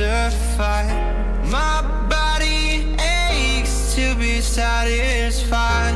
to fight My body aches to be satisfied.